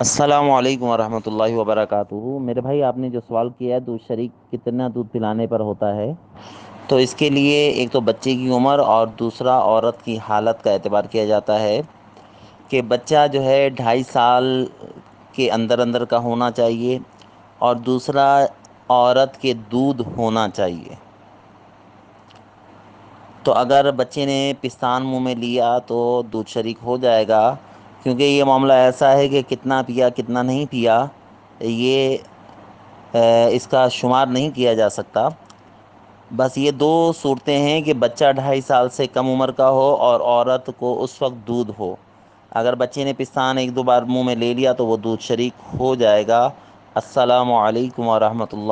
असलकम वरहमतुल्लाहि वबरकातुहू। मेरे भाई, आपने जो सवाल किया है, दूध शरीक कितना दूध पिलाने पर होता है तो इसके लिए एक तो बच्चे की उम्र और दूसरा औरत की हालत का एतबार किया जाता है कि बच्चा जो है ढाई साल के अंदर अंदर का होना चाहिए और दूसरा औरत के दूध होना चाहिए। तो अगर बच्चे ने पिस्तान मुँह में लिया तो दूध शरीक हो जाएगा क्योंकि ये मामला ऐसा है कि कितना पिया, कितना नहीं पिया, ये इसका शुमार नहीं किया जा सकता। बस ये दो सूरतें हैं कि बच्चा ढाई साल से कम उम्र का हो और औरत को उस वक्त दूध हो। अगर बच्चे ने पिस्तान एक दो बार मुँह में ले लिया तो वो दूध शरीक हो जाएगा। अस्सलाम वालेकुम रहमतुल्लाह।